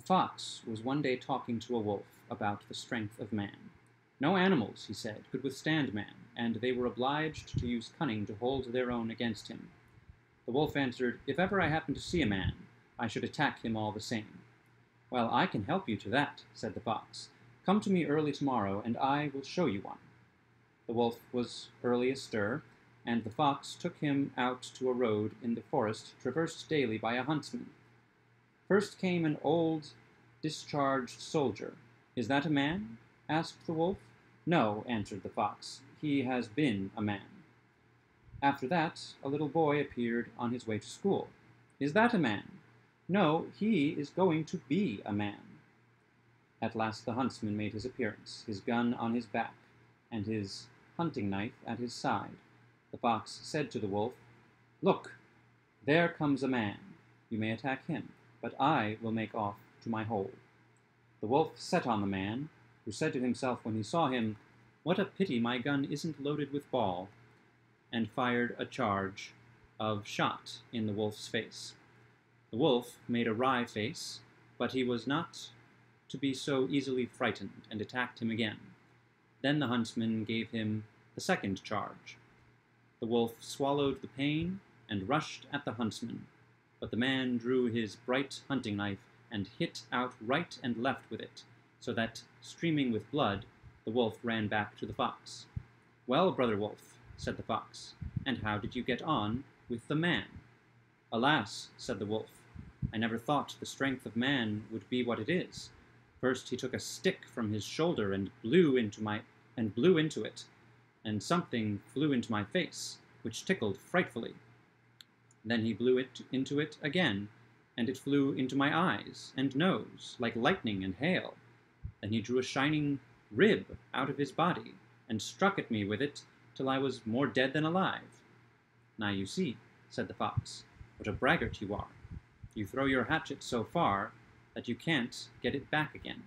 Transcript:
Fox was one day talking to a wolf about the strength of man. No animals, he said, could withstand man, and they were obliged to use cunning to hold their own against him. The wolf answered, If ever I happen to see a man, I should attack him all the same. Well, I can help you to that, said the fox. Come to me early tomorrow, and I will show you one. The wolf was early astir, and the fox took him out to a road in the forest traversed daily by a huntsman. First came an old, discharged soldier. Is that a man? asked the wolf. No, answered the fox. He has been a man. After that, a little boy appeared on his way to school. Is that a man? No, he is going to be a man. At last the huntsman made his appearance, his gun on his back, and his hunting knife at his side. The fox said to the wolf, Look, there comes a man. You may attack him but I will make off to my hole. The wolf set on the man, who said to himself when he saw him, What a pity my gun isn't loaded with ball, and fired a charge of shot in the wolf's face. The wolf made a wry face, but he was not to be so easily frightened, and attacked him again. Then the huntsman gave him a second charge. The wolf swallowed the pain and rushed at the huntsman, but the man drew his bright hunting knife and hit out right and left with it, so that, streaming with blood, the wolf ran back to the fox. Well, brother wolf, said the fox, and how did you get on with the man? Alas, said the wolf, I never thought the strength of man would be what it is. First he took a stick from his shoulder and blew into my and blew into it, and something flew into my face, which tickled frightfully. Then he blew it into it again, and it flew into my eyes and nose like lightning and hail. Then he drew a shining rib out of his body, and struck at me with it till I was more dead than alive. Now you see, said the fox, what a braggart you are. You throw your hatchet so far that you can't get it back again.